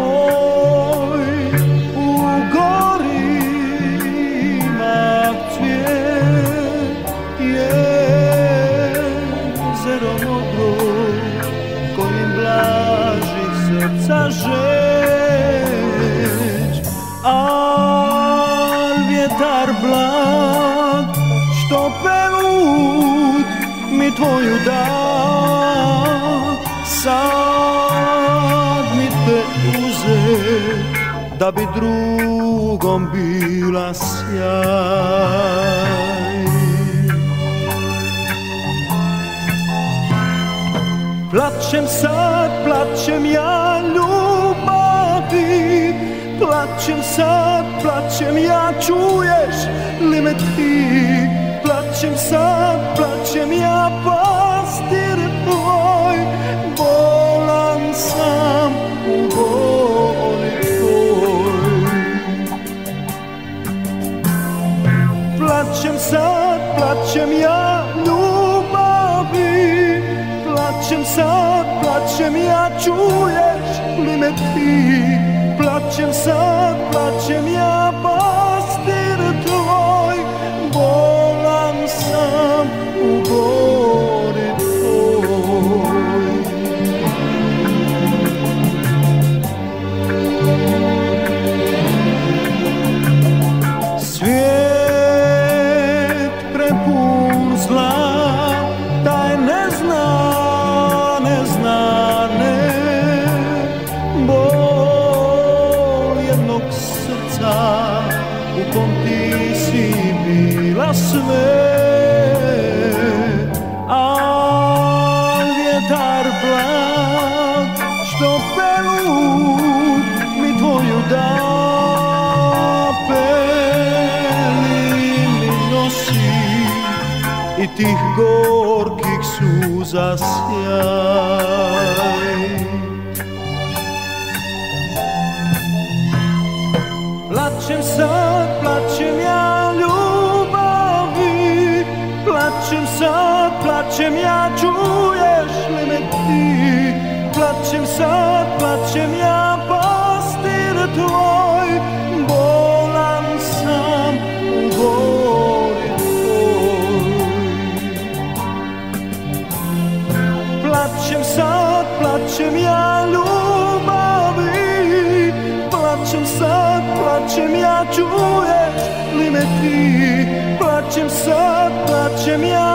moj u gorima cvijet jezero modro kojim blaži srca žeć. Al vjetar blag što pelut mi tvoju dan. Da bi drugom bila sjaj. Plačem sad, plačem ja ljubavi Plačem sad, plačem ja, čuješ li me ti? Plačem sad, plačem Plačem sad, plačem ja, Plačem sad, plačem ja, čuješ li me ti? Plačem sad, plačem ja, pastir u kom ti si bila sve. A vjetar blag što pelu mi tvoju da Peli mi nosi i tih gorkih suza sjaj Plačem sad, plačem ja ljubavi. Plačem sad, plačem ja, čuješ li me ti? Plačem sad, plačem ja, pastir tvoj. Bolan sam u gori tvoj. Plačem sad, plačem ja ljubavi čuješ li me ti Plačem sad, plačem ja, pa